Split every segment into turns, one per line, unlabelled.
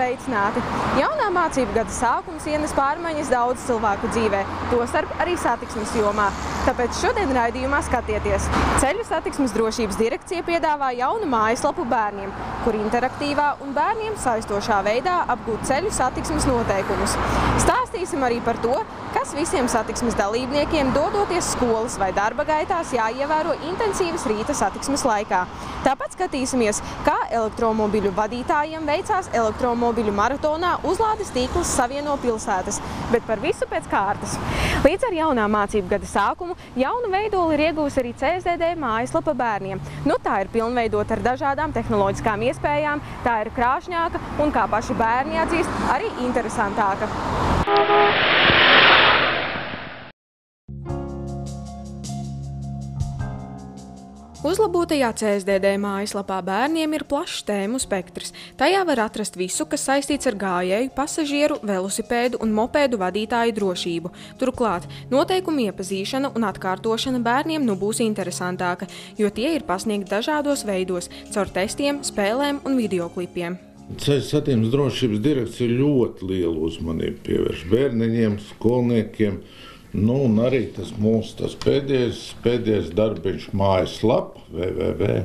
sveicināti! Jaunā mācību gada sākums ienes pārmaiņas daudz cilvēku dzīvē, tostarp arī satiksmes jomā. Tāpēc šodien raidījumā skatieties. Ceļu satiksmes drošības direkcija piedāvā jaunu mājaslapu bērniem, kur interaktīvā un bērniem saistošā veidā apgūt ceļu satiksmes noteikumus. Stāstīsim arī par to, kas visiem satiksmes dalībniekiem dodoties skolas vai darba gaitās jāievēro intensīvas rīta satiksmes laikā. Tāpat skatīsimies, kā elektromobiļu vadītājiem veicās elektromobiļu maratonā uzlādes tīkls savieno pilsētas, bet par visu pēc kārtas. Līdz ar jaunā mācību gada sākumu jaunu veidoli ir iegūs arī CSDD mājaslapa bērniem. Nu, tā ir pilnveidota ar dažādām tehnoloģiskām iespējām, tā ir krāšņāka un, kā paši bērni atzīst, arī interesantāka. Uzlabotajā CSDD mājaslapā bērniem ir plašs tēmu spektrs. Tajā var atrast visu, kas saistīts ar gājēju, pasažieru, velosipēdu un mopēdu vadītāju drošību. Turklāt noteikumu iepazīšana un atkārtošana bērniem nu būs interesantāka, jo tie ir pasniegti dažādos veidos - caur testiem, spēlēm un videoklipiem.
Ceļu satiksmes drošības direkcija ļoti lielu uzmanību pievērš bērniņiem, skolniekiem. Nu, un arī tas mūsu tas pēdējais, pēdējais darbiņš mājaslapa www.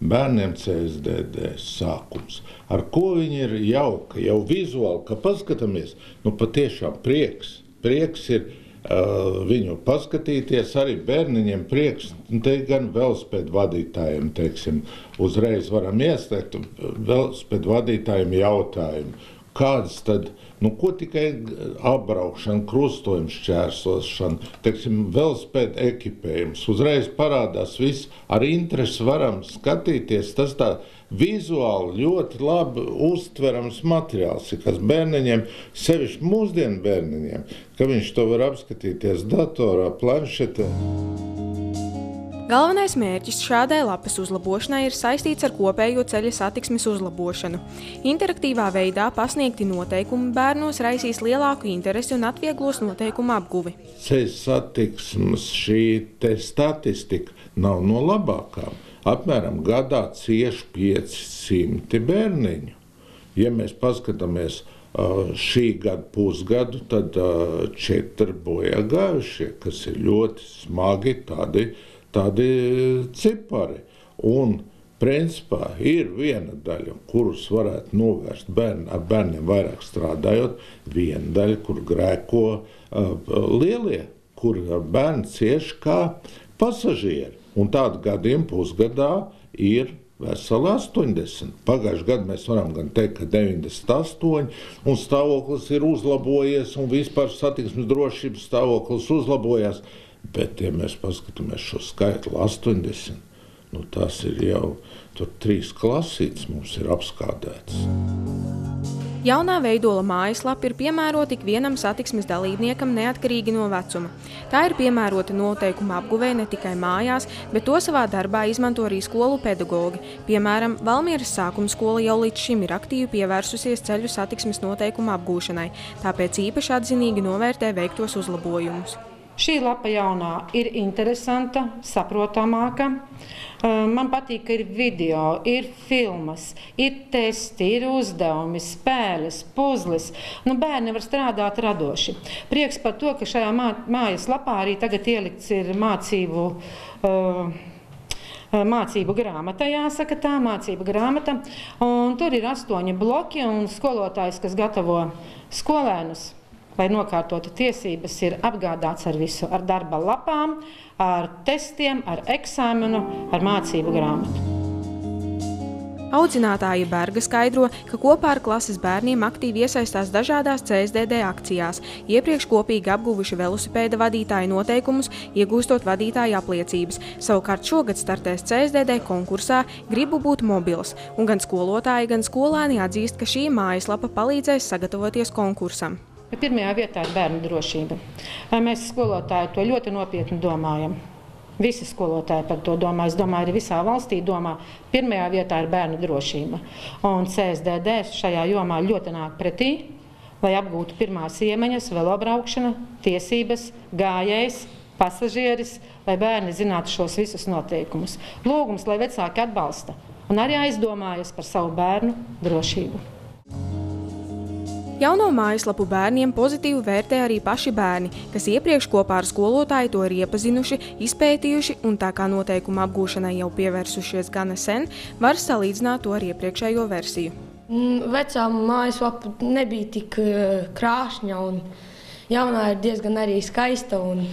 Bērniem CSDD sākums. Ar ko viņi ir jauka, jau vizuāli, ka paskatāmies, nu patiešām prieks. Prieks ir uh, viņu paskatīties, arī bērniņiem prieks. Te gan velospēdu vadītājiem, teiksim, uzreiz varam iesniegt velospēdu vadītājiem jautājumu. Kādas tad, nu, ko tikai apbraukšana, krustojums, šķērsošana, teiksim, velospēda ekipējums. Uzreiz parādās viss, ar interesi varam skatīties. Tas tā vizuāli ļoti labi uztverams materiāls, kas bērniņiem, sevišķi mūsdienu bērniņiem, ka viņš to var apskatīties datorā, planšetē.
Galvenais mērķis šādai lapas uzlabošanai ir saistīts ar kopējo ceļa satiksmes uzlabošanu. Interaktīvā veidā pasniegti noteikumi bērnos raisīs lielāku interesi un atvieglos noteikumu apguvi.
Ceļa satiksmes šī statistika nav no labākām. Apmēram gadā cieši 500 bērniņu. Ja mēs paskatāmies šī gada pusgadu, tad četri bojā gājušie, kas ir ļoti smagi tādi tādi cipari. Un, principā, ir viena daļa, kurus varētu novērst bērni, ar bērniem vairāk strādājot, viena daļa, kur grēko uh, lielie, kur bērni cieši kā pasažieri. Un tādu gadījumu pusgadā ir veseli 80. Pagājušajā gadā mēs varam gan teikt, ka 98, un stāvoklis ir uzlabojies, un vispār satiksmes drošības stāvoklis uzlabojies. Bet, ja mēs paskatāmies šo skaitli 80, nu, tas ir jau trīs klasītes mums ir apskādētas.
Jaunā veidola mājaslapa ir piemērota ik vienam satiksmes dalībniekam neatkarīgi no vecuma. Tā ir piemērota noteikuma apguvē ne tikai mājās, bet to savā darbā izmanto arī skolu pedagogi. Piemēram, Valmieras sākuma skola jau līdz šim ir aktīvi pievērsusies ceļu satiksmes noteikuma apgūšanai, tāpēc īpaši atzinīgi novērtē veiktos uzlabojumus.
Šī lapa jaunā ir interesanta, saprotamāka. Man patīk, ka ir video, ir filmas, ir testi, ir uzdevumi, spēles, puzles. Nu, bērni var strādāt radoši. Prieks par to, ka šajā mājas lapā arī tagad ielikts ir mācību. Uh, mācību grāmata, jāsaka tā, mācību grāmata. Un tur ir astoņi bloki un skolotājs, kas gatavo skolēnus lai nokārtotu tiesības, ir apgādāts ar visu, ar darba lapām, ar testiem, ar eksāmenu, ar mācību grāmatu.
Audzinātāja Berga skaidro, ka kopā ar klases bērniem aktīvi iesaistās dažādās CSDD akcijās, iepriekš kopīgi apguvuši velosipēda vadītāja noteikumus, iegūstot vadītāja apliecības. Savukārt šogad startēs CSDD konkursā Gribu būt mobils, un gan skolotāji, gan skolēni atzīst, ka šī mājaslapa palīdzēs sagatavoties konkursam.
Pirmajā vietā ir bērnu drošība. Mēs skolotāji to ļoti nopietni domājam. Visi skolotāji par to domā. Es domāju, arī visā valstī domā, pirmajā vietā ir bērnu drošība. Un CSDD šajā jomā ļoti nāk pretī, lai apgūtu pirmās iemaņas, velobraukšana, tiesības, gājējs, pasažieris, lai bērni zinātu šos visus noteikumus. Lūgums, lai vecāki atbalsta un arī aizdomājas par savu bērnu drošību.
Jauno mājaslapu bērniem pozitīvi vērtē arī paši bērni, kas iepriekš kopā ar skolotāju to ir iepazinuši, izpētījuši un tā kā noteikuma apgūšanai jau pievērsušies gana sen, var salīdzināt to ar iepriekšējo versiju.
Mm, vecā mājaslapa nebija tik eh, krāšņa un jaunā ir diezgan arī skaista. Un...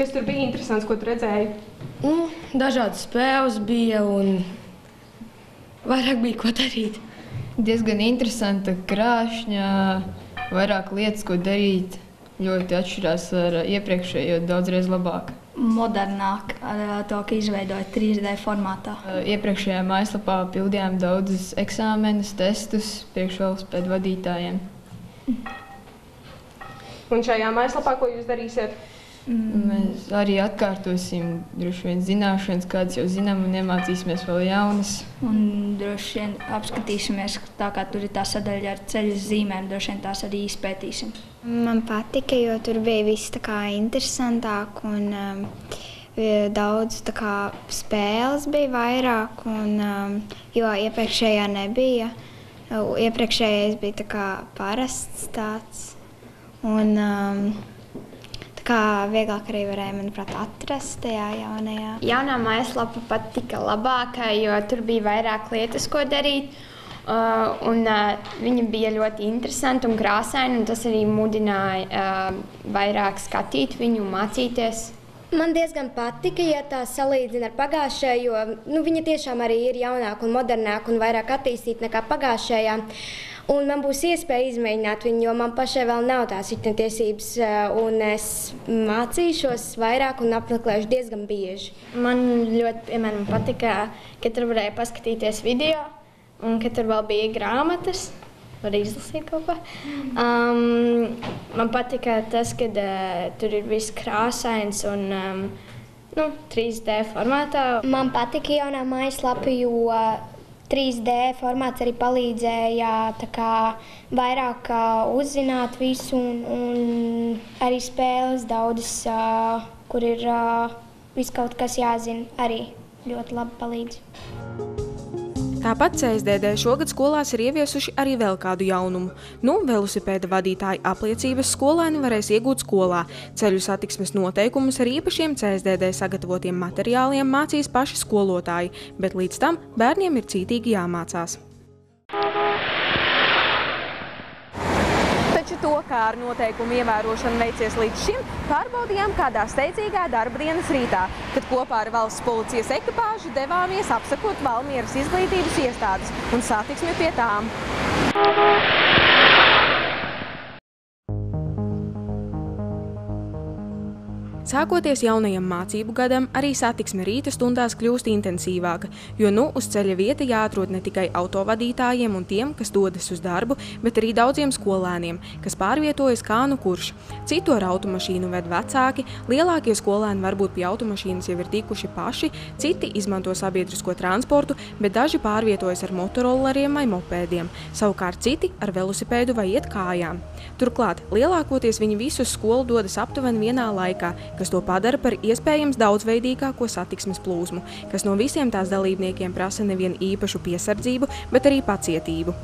Kas tur bija interesants, ko tu redzēji?
Mm, dažādas spēles bija un vairāk bija ko darīt.
Diezgan interesanta, krāšņa, vairāk lietas, ko darīt. Ļoti atšķirās ar iepriekšējo, daudzreiz labāk.
Modernāk, to, ka izveidoja 3D formātā.
Iepriekšējā mājaslapā pildījām daudzus eksāmenus, testus priekšvēlspēdu vadītājiem.
Un šajā mājaslapā, ko jūs darīsiet?
Mm. Mēs arī atkārtosim droši vien zināšanas, kādas jau zinām, un iemācīsimies vēl jaunas.
Un droši vien apskatīsimies, tā kā tur ir tā sadaļa ar ceļu zīmēm, droši vien tās arī izpētīsim.
Man patika, jo tur bija viss tā kā interesantāk un um, daudz tā kā spēles bija vairāk, un, um, jo iepriekšējā nebija. Iepriekšējais bija tā kā parasts tāds. Un, um, kā vieglāk arī varēja, manuprāt, atrast tajā jaunajā.
Jaunā mājaslapa patika labākā, jo tur bija vairāk lietas, ko darīt. Uh, un, uh, viņa bija ļoti interesanta un krāsaina, un tas arī mudināja uh, vairāk skatīt viņu un mācīties.
Man diezgan patika, ja tā salīdzina ar pagājušajā, jo nu, viņa tiešām arī ir jaunāka un modernāka un vairāk attīstīta nekā pagājušajā. Un man būs iespēja izmēģināt viņu, jo man pašai vēl nav tās tiesības. Eh, es mācīšos vairāk un apmeklēšu diezgan bieži.
Man ļoti piemēram, patika, ka tur varēja paskatīties video, un ka tur vēl bija grāmatas. Var izlasīt kaut ko. Um, man patika tas, ka uh, tur ir viss krāsains un um, nu, 3D formātā.
Man patika jaunā mājaslapa, jo 3D formāts arī palīdzēja kā, vairāk uzzināt visu, un, un arī spēles daudzas, kur ir viss kaut kas jāzina, arī ļoti labi palīdz.
Tāpat CSDD šogad skolās ir ieviesuši arī vēl kādu jaunumu. Nu, velosipēda vadītāja apliecības skolēni varēs iegūt skolā. Ceļu satiksmes noteikumus ar īpašiem CSDD sagatavotiem materiāliem mācīs paši skolotāji, bet līdz tam bērniem ir cītīgi jāmācās. To, kā ar noteikumu ievērošanu veicies līdz šim, pārbaudījām kādā steidzīgā darba dienas rītā, kad kopā ar valsts policijas ekipāžu devāmies apsakot Valmieras izglītības iestādes un satiksmi pie tām. Sākoties jaunajam mācību gadam, arī satiksme rīta stundās kļūst intensīvāka, jo nu uz ceļa vieta jāatrod ne tikai autovadītājiem un tiem, kas dodas uz darbu, bet arī daudziem skolēniem, kas pārvietojas kā nu kurš. Citu ar automašīnu ved vecāki, lielākie skolēni varbūt pie automašīnas jau ir tikuši paši, citi izmanto sabiedrisko transportu, bet daži pārvietojas ar motorolleriem vai mopēdiem, savukārt citi ar velosipēdu vai iet kājām. Turklāt lielākoties viņi visu skolu dodas aptuveni vienā laikā, kas to padara par iespējams daudzveidīgāko satiksmes plūsmu, kas no visiem tās dalībniekiem prasa nevien īpašu piesardzību, bet arī pacietību.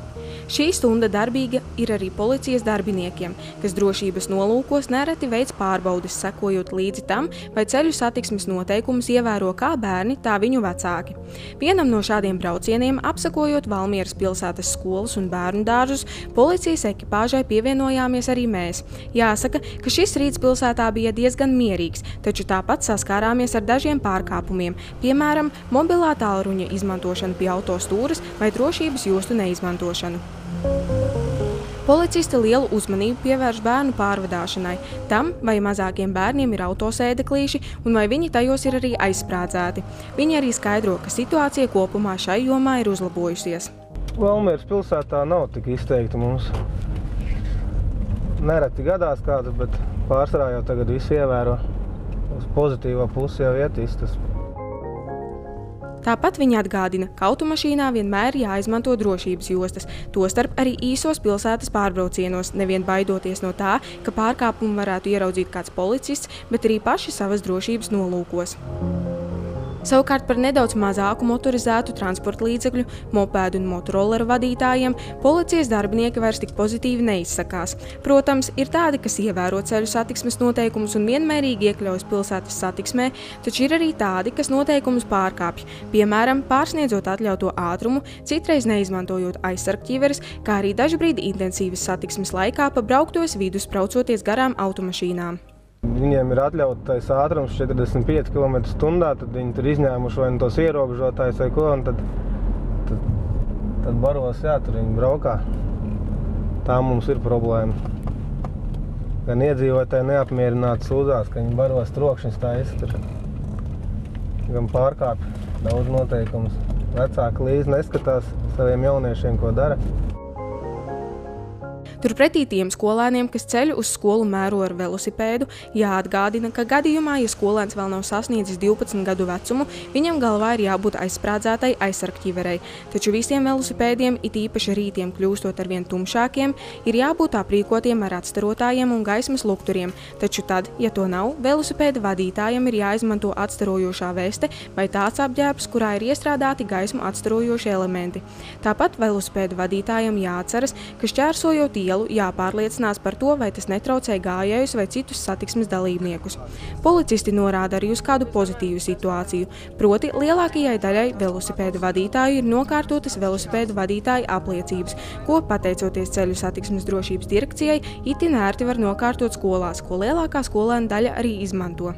Šī stunda darbīga ir arī policijas darbiniekiem, kas drošības nolūkos nereti veids pārbaudes, sekojot līdzi tam, vai ceļu satiksmes noteikumus ievēro kā bērni, tā viņu vecāki. Vienam no šādiem braucieniem, apsakojot Valmieras pilsētas skolas un bērnu dārzus, policijas ekipāžai pievienojāmies arī mēs. Jāsaka, ka šis rīts pilsētā bija diezgan mierīgs, taču tāpat saskārāmies ar dažiem pārkāpumiem, piemēram, mobilā tālruņa izmantošanu pie autostūras vai drošības jostu neizmantošanu. Policisti lielu uzmanību pievērš bērnu pārvadāšanai, tam, vai mazākiem bērniem ir autosēdeklīši un vai viņi tajos ir arī aizsprādzēti. Viņi arī skaidro, ka situācija kopumā šai jomā ir uzlabojusies.
Valmieras pilsētā nav tik izteikti mums. Nereti gadās kādas, bet pārsvarā jau tagad visi ievēro. Uz pozitīvo pusi jau ietīstas.
Tāpat viņi atgādina, ka automašīnā vienmēr jāizmanto drošības jostas, tostarp arī īsos pilsētas pārbraucienos, nevien baidoties no tā, ka pārkāpumu varētu ieraudzīt kāds policists, bet arī paši savas drošības nolūkos. Savukārt par nedaudz mazāku motorizētu transporta līdzekļu, mopēdu un motoroleru vadītājiem policijas darbinieki vairs tik pozitīvi neizsakās. Protams, ir tādi, kas ievēro ceļu satiksmes noteikumus un vienmērīgi iekļaujas pilsētas satiksmē, taču ir arī tādi, kas noteikumus pārkāpj, piemēram, pārsniedzot atļauto ātrumu, citreiz neizmantojot aizsargķiveres, kā arī dažbrīd intensīvas satiksmes laikā pa brauktos vidus braucoties garām automašīnām.
Viņiem ir atļautais ātrums 45 km/h, tad viņi tur izņēmuši vai nu tos ierobežotājus vai ko, tad, tad, tad baros, jā, tur viņi braukā. Tā mums ir problēma. Gan iedzīvotāji neapmierināti sūdzās, ka viņi baros trokšņus taisa tur. Gan pārkāpj daudz noteikumus. Vecāki līdzi neskatās saviem jauniešiem, ko dara.
Turpretī tiem skolēniem, kas ceļu uz skolu mēro ar velosipēdu, jāatgādina, ka gadījumā, ja skolēns vēl nav sasniedzis 12 gadu vecumu, viņam galvā ir jābūt aizsprādzētai aizsargķiverei. Taču visiem velosipēdiem, it īpaši rītiem kļūstot ar vien tumšākiem, ir jābūt aprīkotiem ar atstarotājiem un gaismas lukturiem. Taču tad, ja to nav, velosipēda vadītājam ir jāizmanto atstarojošā veste vai tāds apģērbs, kurā ir iestrādāti gaismu atstarojošie elementi. Tāpat velosipēda vadītājam jāatceras, ka šķērsojot ielu jāpārliecinās par to, vai tas netraucē gājējus vai citus satiksmes dalībniekus. Policisti norāda arī uz kādu pozitīvu situāciju, proti lielākajai daļai velosipēdu vadītāju ir nokārtotas velosipēdu vadītāja apliecības, ko, pateicoties ceļu satiksmes drošības direkcijai, itin ērti var nokārtot skolās, ko lielākā skolēna daļa arī izmanto.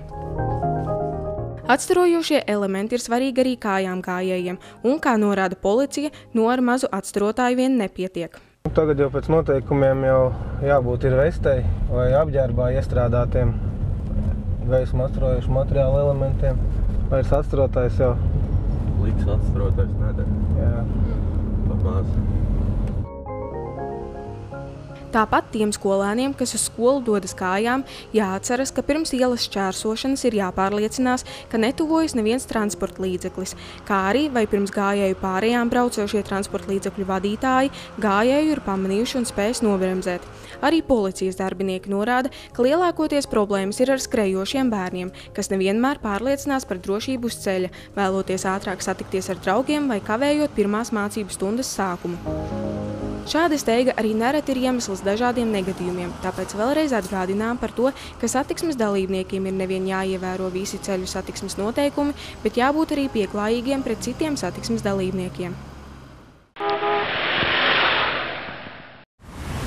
Atstarojošie elementi ir svarīgi arī kājām gājējiem, un, kā norāda policija, no ar mazu atstarotāju vien nepietiek.
Tagad jau pēc noteikumiem jau jābūt ir vestei vai apģērbā iestrādātiem gaismu atstarojušu materiālu elementiem. Vairs atstarotājs jau.
Liks atstarotājs nedara.
Jā.
Maz.
Tāpat tiem skolēniem, kas uz skolu dodas kājām, jāatceras, ka pirms ielas šķērsošanas ir jāpārliecinās, ka netuvojas neviens transporta līdzeklis, kā arī vai pirms gājēju pārējām braucošie transporta līdzekļu vadītāji gājēju ir pamanījuši un spējas nobremzēt. Arī policijas darbinieki norāda, ka lielākoties problēmas ir ar skrejošiem bērniem, kas nevienmēr pārliecinās par drošību uz ceļa, vēloties ātrāk satikties ar draugiem vai kavējot pirmās mācību stundas sākumu. Šāda steiga arī nereti ir iemesls dažādiem negadījumiem, tāpēc vēlreiz atgādinām par to, ka satiksmes dalībniekiem ir nevien jāievēro visi ceļu satiksmes noteikumi, bet jābūt arī pieklājīgiem pret citiem satiksmes dalībniekiem.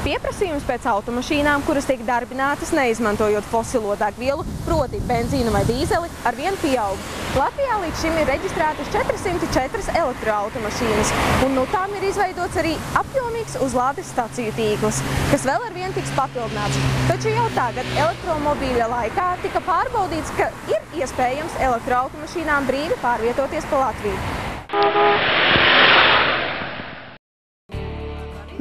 Pieprasījums pēc automašīnām, kuras tiek darbinātas neizmantojot fosilo degvielu, proti benzīnu vai dīzeli, arvien pieaug. Latvijā līdz šim ir reģistrētas 404 elektroautomašīnas, un no tām ir izveidots arī apjomīgs uzlādes staciju tīkls, kas vēl arvien tiks papildināts. Taču jau tagad elektromobīļa laikā tika pārbaudīts, ka ir iespējams elektroautomašīnām brīvi pārvietoties pa Latviju.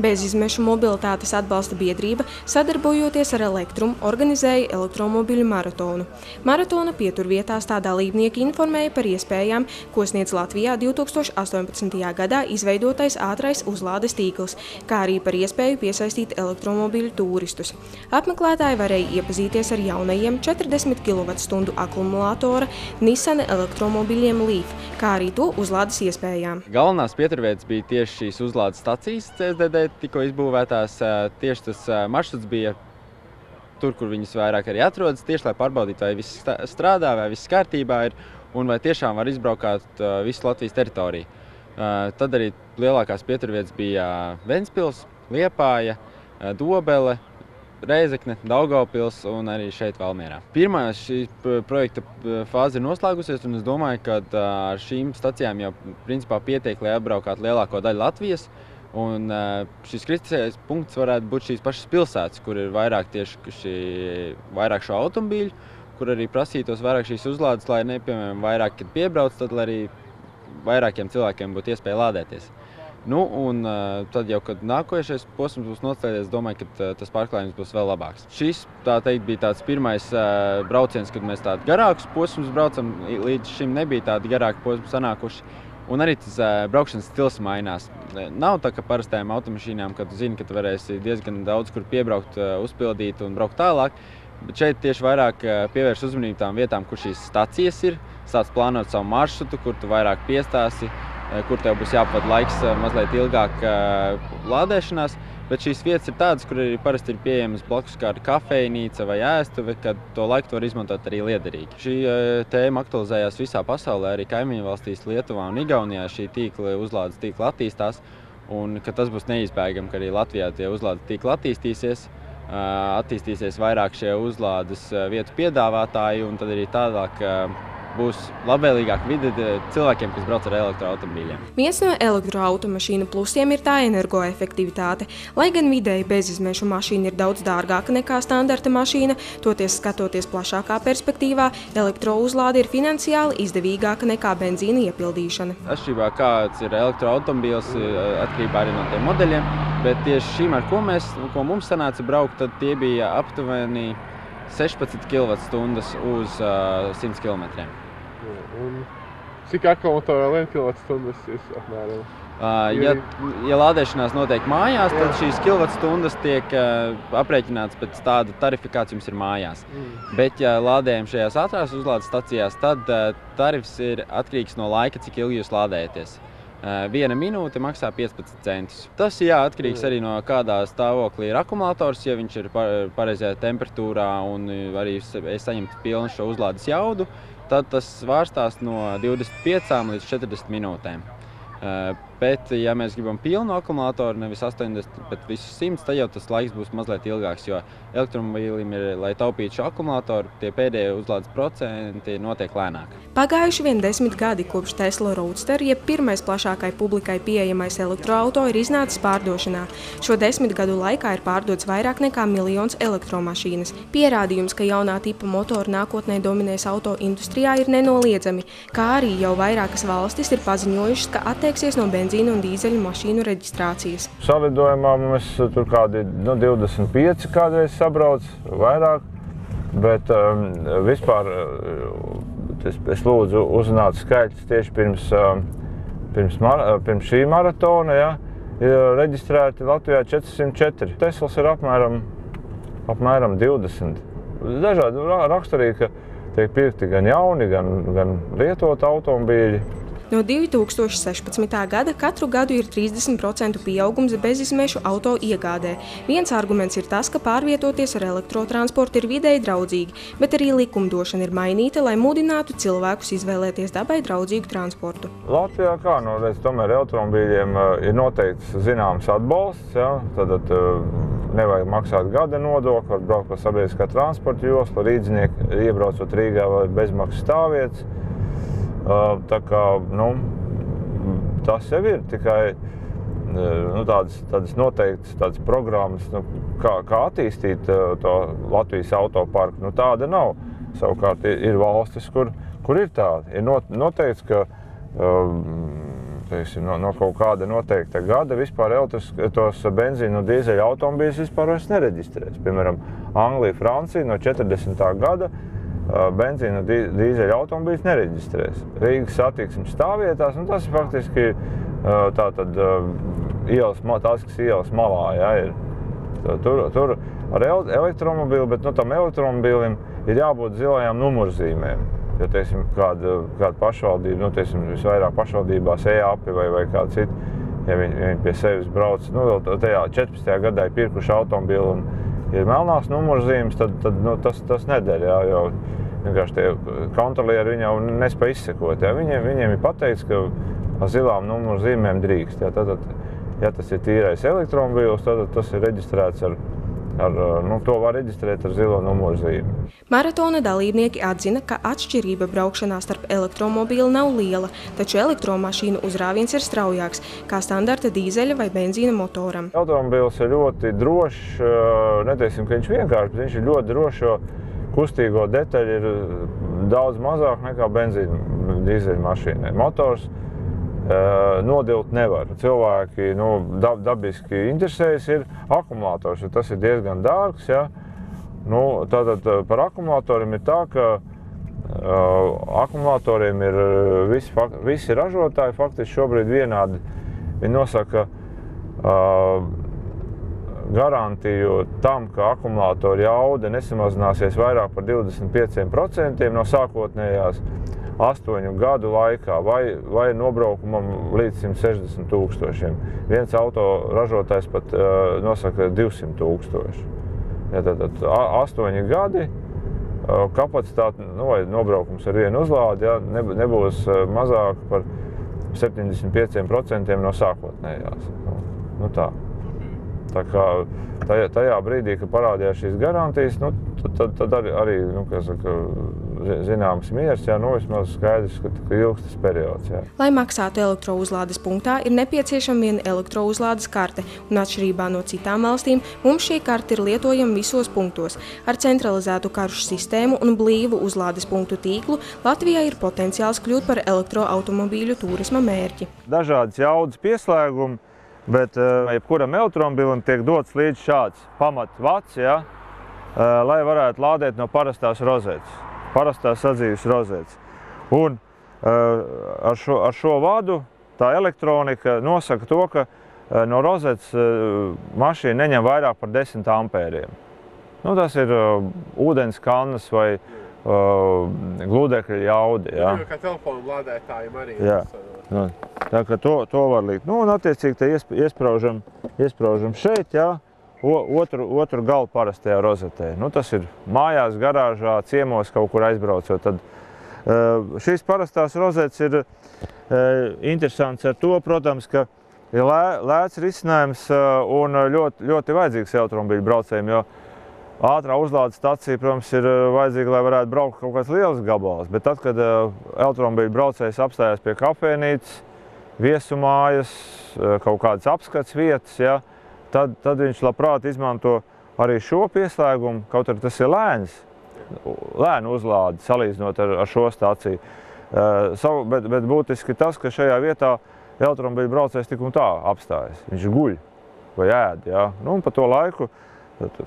Bezizmešu mobilitātes atbalsta biedrība, sadarbojoties ar Elektrumu, organizēja elektromobiļu maratonu. Maratona pieturvietās tā dalībnieki informēja par iespējām, ko sniedz Latvijā 2018. gadā izveidotais ātrais uzlādes tīkls, kā arī par iespēju piesaistīt elektromobiļu turistus. Apmeklētāji varēja iepazīties ar jaunajiem 40 kWh akumulātora Nissan elektromobiļiem Leaf, kā arī to uzlādes iespējām.
Galvenās pieturvietas bija tieši šīs uzlādes stacijas CSDD tikko izbūvētās. Tieši tas maršruts bija tur, kur viņas vairāk arī atrodas, tieši lai pārbaudītu, vai viss strādā, vai viss kārtībā ir un vai tiešām var izbraukāt visu Latvijas teritoriju. Tad arī lielākās pieturvietas bija Ventspils, Liepāja, Dobele, Reizekne, Daugavpils un arī šeit Valmierā. Pirmā šī projekta fāze ir noslēgusies, un es domāju, ka ar šīm stacijām jau principā pietiek, lai apbraukātu lielāko daļu Latvijas. Un šis kritiskais punkts varētu būt šīs pašas pilsētas, kur ir vairāk tieši šī, vairāk šo automobīļu, kur arī prasītos vairāk šīs uzlādes, lai ne, piemēram, vairāk, kad piebrauc, tad arī vairākiem cilvēkiem būtu iespēja lādēties. Nu, un tad jau, kad nākošais posms būs noslēdzies, domāju, ka tas pārklājums būs vēl labāks. Šis, tā teikt, bija tāds pirmais brauciens, kad mēs tādu garākus posmus braucam. Līdz šim nebija tādi garāki posmi sanākuši. Un arī tas uh, braukšanas stils mainās. Nav tā, ka parastajām automašīnām, kad zini, ka tu varēsi diezgan daudz kur piebraukt, uh, uzpildīt un braukt tālāk. Bet šeit tieši vairāk uh, pievērš uzmanību tām vietām, kur šīs stācijas ir sāc plānot savu maršrutu, kur tu vairāk piestāsi, kur tev būs jāpavada laiks mazliet ilgāk lādēšanās. Bet šīs vietas ir tādas, kur arī parasti ir pieejamas blakus kāda kafejnīca vai ēstuve, kad to laiku var izmantot arī liederīgi. Šī tēma aktualizējās visā pasaulē, arī kaimiņu valstīs, Lietuvā un Igaunijā šī tīkla uzlādes tīkla attīstās. Un tas būs neizbēgami, ka arī Latvijā tie uzlādes tīkli attīstīsies attīstīsies vairāk šie uzlādes vietu piedāvātāji, un tad arī tālāk būs labvēlīgāka vide cilvēkiem, kas brauc ar elektroautobīļiem.
Viens no elektroautomašīnu plusiem ir tā energoefektivitāte. Lai gan vidēji bezizmešu mašīna ir daudz dārgāka nekā standarta mašīna, toties skatoties plašākā perspektīvā, elektrouzlāde ir finansiāli izdevīgāka nekā benzīna iepildīšana.
Atšķirībā kāds ir elektroautomobīls, atkarībā arī no tiem modeļiem, bet tieši šīm, ar ko, mēs, ko mums sanāca braukt, tad tie bija aptuveni 16 kWh uz uh, 100 km.
Un cik akumulatorā 1 kWh ir apmēram?
Uh, ja, ja lādēšanās notiek mājās, tad šīs kilovatstundas tiek uh, aprēķināts pēc tāda tarifikācija, jums ir mājās. Mm. Bet, ja lādējam šajās ātrās uzlādes stacijās, tad uh, tarifs ir atkarīgs no laika, cik ilgi jūs lādējaties. Uh, viena minūte maksā 15 centus. Tas jā, atkarīgs arī no kādā stāvoklī ir akumulators. Ja viņš ir pareizajā temperatūrā un arī saņemt pilnu šo uzlādes jaudu, tad tas svārstās no 25 līdz 40 minūtēm. Bet, ja mēs gribam pilnu akumulātoru, nevis 80, bet visus 100, tad jau tas laiks būs mazliet ilgāks. Jo elektromobīlim ir, lai taupītu šo akumulātoru, tie pēdējie uzlādes procenti notiek lēnāk.
Pagājuši vien desmit gadi kopš Tesla Roadster, jeb pirmais plašākai publikai pieejamais elektroauto, ir iznācis pārdošanā. Šo desmit gadu laikā ir pārdots vairāk nekā miljons elektromašīnas. Pierādījums, ka jaunā tipa motori nākotnē dominēs auto industrijā, ir nenoliedzami, kā arī jau vairākas valstis ir paziņojušas, ka atteiksies no benzīna un dīzeļu mašīnu reģistrācijas.
Savidojumā mēs tur kādi nu, 25 kādreiz sabrauc, vairāk, bet um, vispār es, es lūdzu uzzināt skaitļus tieši pirms, um, pirms, mar, pirms šī maratona, ja, ir reģistrēti Latvijā 404. Teslas ir apmēram, apmēram 20. Dažādi raksturīgi, ka tiek pirkti gan jauni, gan, gan lietoti automobīļi.
No 2016. gada katru gadu ir 30% pieaugums bezizmešu auto iegādē. Viens arguments ir tas, ka pārvietoties ar elektrotransportu ir videi draudzīgi, bet arī likumdošana ir mainīta, lai mudinātu cilvēkus izvēlēties dabai draudzīgu transportu.
Latvijā kā no nu, redz, tomēr automobīļiem ir noteikts zināms atbalsts, ja? tad, tad nevajag maksāt gada nodokli, var braukt pa sabiedriskā transporta joslu, rīdzinieki iebraucot Rīgā vai bezmaksas stāvvietas. Tā kā, nu, tas jau ir tikai nu, tādas, tādas noteiktas tādas programmas, nu, kā, kā attīstīt to Latvijas autoparku. Nu, tāda nav. Savukārt ir, valstis, kur, kur ir tāda. Ir not, noteikts, ka teiksim, no, no kaut kāda noteikta gada vispār tos benzīnu un dīzeļu automobīļus vispār nereģistrēs. Piemēram, Anglija, Francija no 40. gada benzīna dīzeļa automobīļus nereģistrēs. Rīgas satiksmes stāvvietās, un tas ir faktiski tātad ielas, tās, kas ielas malā, ja, ir. Tur, tur ar elektromobīlu, bet nu, tam elektromobīlim ir jābūt zilajām numurzīmēm. Ja, teiksim, kāda, kāda pašvaldība, nu, teiksim, visvairāk pašvaldībās e-api vai, vai kāda cita, ja viņi, ja viņi pie sevis brauc, nu, vēl tajā 14. gadā ir pirkuši automobīlu un ir melnās numurzīmes, tad, tad nu, tas, tas neder, jā, jo vienkārši tie kontrolieri jau nespēja izsekot. Jā. Viņiem, viņiem ir pateikts, ka ar zilām numurzīmēm drīkst. Jā. Tad, ja tas ir tīrais elektromobīls, tad tas ir reģistrēts ar Ar, nu, to var reģistrēt ar zilo numuru zīmi.
Maratona dalībnieki atzina, ka atšķirība braukšanā starp elektromobīlu nav liela, taču elektromašīnu uzrāviens ir straujāks kā standarta dīzeļa vai benzīna motoram.
Automobīls ir ļoti drošs, neteiksim, ka viņš vienkārši, bet viņš ir ļoti drošs, kustīgo detaļu ir daudz mazāk nekā benzīna dīzeļa mašīnai. Motors nodilt nevar. Cilvēki nu, dab, dabiski interesējas ir akumulators, jo tas ir diezgan dārgs. Ja? Nu, tātad par akumulatoriem ir tā, ka uh, akumulatoriem ir visi, visi ražotāji faktiski šobrīd vienādi. Viņi nosaka uh, garantiju tam, ka akumulatora jauda nesamazināsies vairāk par 25% no sākotnējās astoņu gadu laikā vai, vai nobraukumam līdz 160 tūkstošiem. Viens auto ražotājs pat uh, nosaka 200 tūkstoši. Ja, tad, tad astoņi gadi uh, kapacitāte nu, vai nobraukums ar vienu uzlādi ja, nebūs mazāk par 75% no sākotnējās. Nu, nu tā. Tā kā tajā, tajā brīdī, kad parādījās šīs garantijas, nu, tad, tad arī, arī nu, saka, zināms miers, jā, nu, vismaz skaidrs, ka, ilgs tas periods. Jā.
Lai maksātu elektrouzlādes punktā, ir nepieciešama viena elektrouzlādes karte, un atšķirībā no citām valstīm, mums šī karte ir lietojama visos punktos. Ar centralizētu karšu sistēmu un blīvu uzlādes punktu tīklu Latvijā ir potenciāls kļūt par elektroautomobīļu turisma mērķi.
Dažādas jaudas pieslēgumi, Bet uh, jebkuram elektromobilim tiek dots līdz šāds pamatvats, ja, uh, lai varētu lādēt no parastās rozetes, parastās sadzīves rozetes. Un uh, ar, šo, ar šo vadu tā elektronika nosaka to, ka uh, no rozetes uh, mašīna neņem vairāk par 10 ampēriem. Nu, tas ir ūdens kannas vai gludekļa jaudi. Ja.
Nu, kā telefonu lādētājiem arī.
Jā. Nu, tā kā to, to var likt. Nu, un attiecīgi te iespraužam, iespraužam šeit, jā, otru, otru galu parastajā rozetē. Nu, tas ir mājās, garāžā, ciemos kaut kur aizbraucot. Tad, šīs parastās rozetes ir interesants ar to, protams, ka ir lē, lēts risinājums un ļoti, ļoti vajadzīgs elektromobīļu braucējiem, jo ātrā uzlādes stacija, protams, ir vajadzīga, lai varētu braukt kaut kāds liels gabals. Bet tad, kad elektromobīļu braucējs apstājās pie kafēnītes, viesumājas, kaut kādas apskats vietas, ja, tad, tad viņš labprāt izmanto arī šo pieslēgumu, kaut arī tas ir lēns, lēnu uzlādi salīdzinot ar, ar šo staciju. Uh, savu, bet, bet būtiski tas, ka šajā vietā elektromobīļu braucējs tik un tā apstājas. Viņš guļ vai ēd. Ja? Nu, un pa to laiku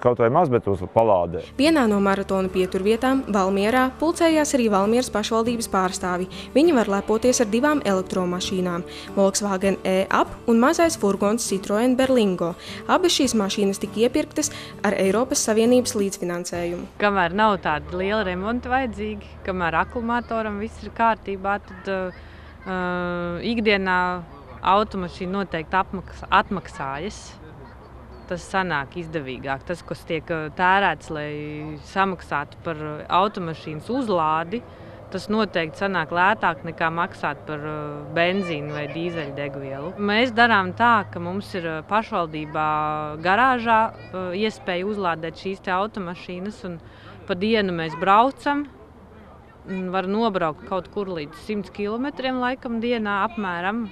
kaut vai maz, bet uz palādē.
Vienā no maratona pieturvietām, Valmierā, pulcējās arī Valmieras pašvaldības pārstāvi. Viņi var lepoties ar divām elektromašīnām – Volkswagen E-Up un mazais furgons Citroen Berlingo. Abas šīs mašīnas tika iepirktas ar Eiropas Savienības līdzfinansējumu.
Kamēr nav tāda liela remonta vajadzīga, kamēr akumulātoram viss ir kārtībā, tad uh, ikdienā automašīna noteikti apmaks, atmaksājas tas sanāk izdevīgāk. Tas, kas tiek uh, tērēts, lai samaksātu par uh, automašīnas uzlādi, tas noteikti sanāk lētāk nekā maksāt par uh, benzīnu vai dīzeļdegvielu. Mēs darām tā, ka mums ir pašvaldībā garāžā iespēja uzlādēt šīs automašīnas, un pa dienu mēs braucam. Var nobraukt kaut kur līdz 100 km laikam dienā apmēram.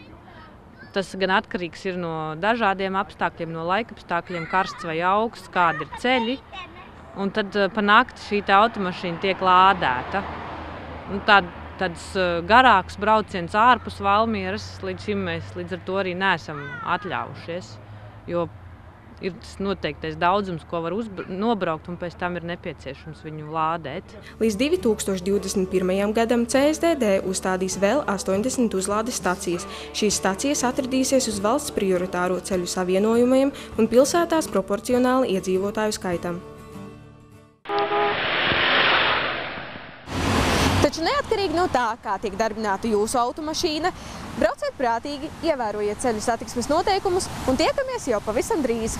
Tas gan atkarīgs ir no dažādiem apstākļiem, no laika apstākļiem, karsts vai augsts, kādi ir ceļi. Un tad eh, pa nakti šī automašīna tiek lādēta. Nu, tād, tāds eh, garāks brauciens ārpus Valmieras līdz šim mēs līdz ar to arī neesam atļāvušies. Jo ir tas noteiktais daudzums, ko var nobraukt, un pēc tam ir nepieciešams viņu lādēt.
Līdz 2021. gadam CSDD uzstādīs vēl 80 uzlādes stacijas. Šīs stacijas atradīsies uz valsts prioritāro ceļu savienojumiem un pilsētās proporcionāli iedzīvotāju skaitam. Taču neatkarīgi no tā, kā tiek darbināta jūsu automašīna, brauciet prātīgi, ievērojiet ceļu satiksmes noteikumus un tiekamies jau pavisam drīz.